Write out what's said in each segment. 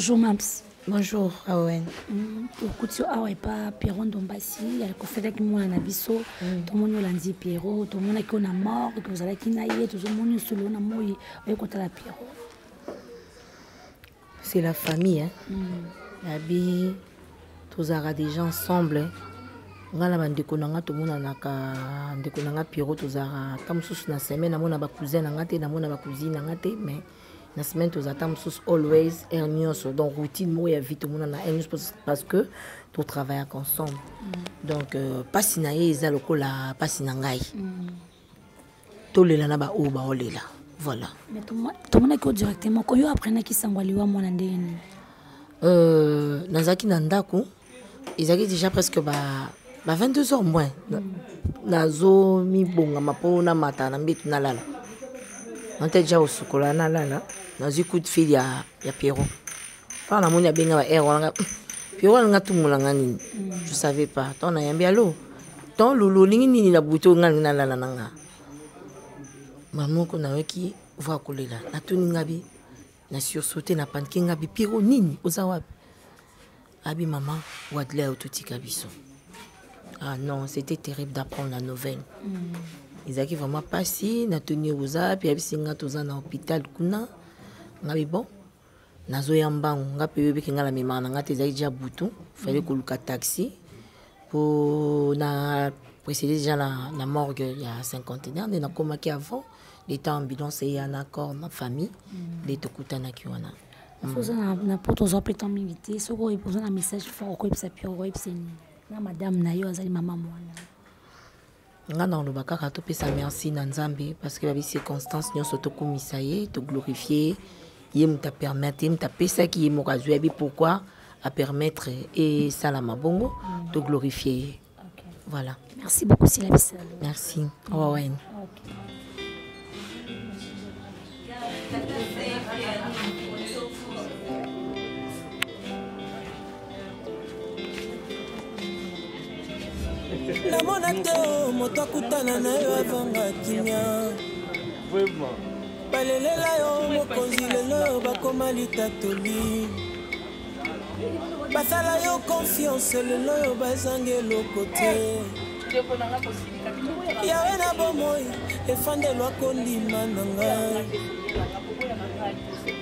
Bonjour Maps. Bonjour Awen. Mm, tokuti yo awa epa Pierrot Ndombasi ya kofelaki mwana na biso mm. tomoni olandi Pierrot tomonaki yo na morgue tozalaki na ye tozomoni osolo na moi oye kotala Pierrot c'est la famille hein? mm. abi tozalaka déjà ensemble nga na bandeko na nga tomonanaka ndeko na nga pierrot tozalaka ata mosusu na semaine namona bacousin na nga te namona bacousine na nga te mais na semaine toza ata mosusu always heure nyonso donc routine moko ya vie tomonana heure nyonso parce que totravaillaka ensemble mm. donc mpasi euh, na ye eza lokola mpasi na ngai mm. tolela na baoyo baolela voilà tomonaki yo directement ko yo apprenaki sango ya liwa mwana ndenge nini euh, nazalaki na ndako ezalaki déjà presque ba ba 22 heures moins mm. nazomibongama mpo namata na mbetu nalala nante ja osukola nalala nazwi coup de fil ya, ya pierrot mpaka namoni abenga ba aire wana pio wana nga tumola nga nini mm. je savais pas ton nayambi alo ton lulu olingi nini na buto nga lingi nalala na nga mamoko nayoki voi akolela natuni nga bi na sursaute na panike nga bi piro nini oza wapi abi mama wadley ototika biso ah non c'était terrible d'apprendre la nouvelle mm. ezalaki vraiment mpasi natuni oza mpe yabisi nga toza na hôpital kuna ngabi bon nazoya mbangu nga mpe oyebiki nga na memaka na nga te ezalaki ja butu fallait mm. koluka taxi mpo na précédé déjà na, na morgue ya cinquantenaire nde nakomaki avant leta ambulance eya na accord na famille mm. nde tokutanaki wana mm. oza na poto ozwa mpe temps mingi te soki oyebi oza na message fort okoyebisa mpe okoyebisa nini na madame na yo azali mama mwana nga na oloba kaka topesa merci na nzambe parce que babi circonstance nyonso tokumisa ye toglorifie ye ye moto apermettre ye moto apesaki ye moko azwi yabi pourquoi apermettre esalama bongo mm. toglorifie ye voilà merci beaucoup silabisa merci owawen okay. namona te o moto akutana na yo avanga kimia balelela yo mokonzi lelo bakoma litatoli basala yo confiance lelo oyo bazanga eloko te yawe na bomoi efandelo akondima na ngai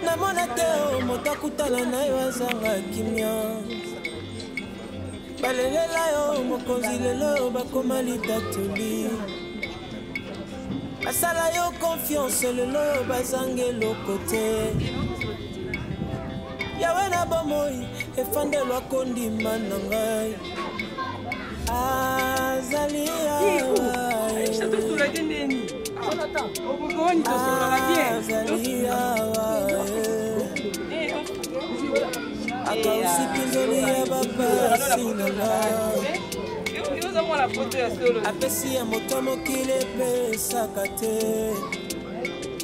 namona te o moto akutana na yo azanga kimia balelela yo mokonzi lelo oyo bakoma litatoli basala yo confiance lelo oyo bazanga eloko te yawe na bomoi efandelo akondima na ngai azali akausi pinzoli ya bapasi na ngai apesi ya moto mokili epesaka te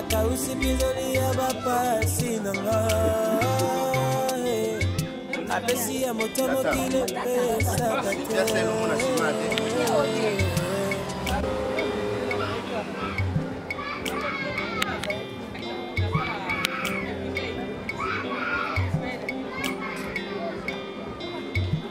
akausi bizoli ya bapasi na nga apesi ya moto mokili epesaka te